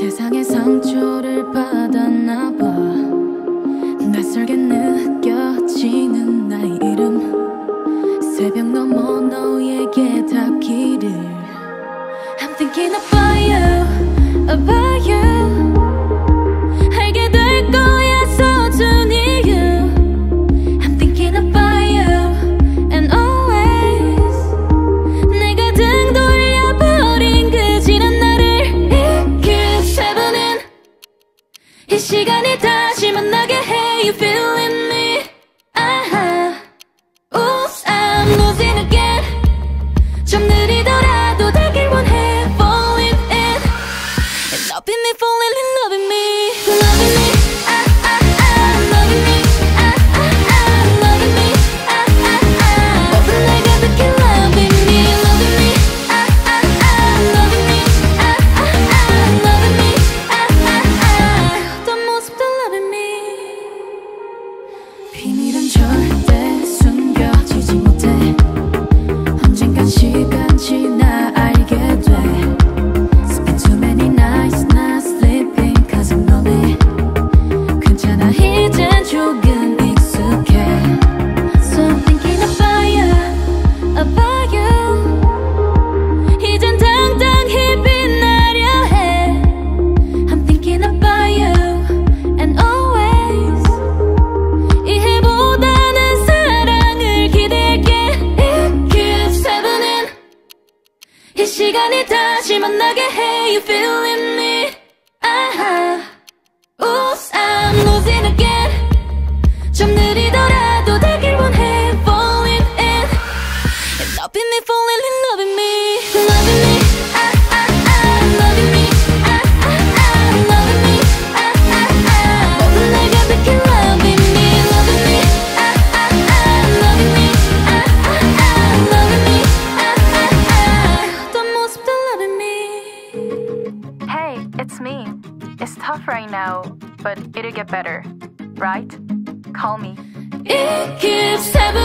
세상에 상처를 받았나 봐. 낯설게 느껴지는 나의 이름. 새벽 넘어 너에게 닿기를. I'm thinking about you, about you. 시간에 다시 만나게 해. You feel Peanut 이 시간이 다시 만나게 해 You feeling me 아하. tough right now, but it'll get better, right? Call me. It.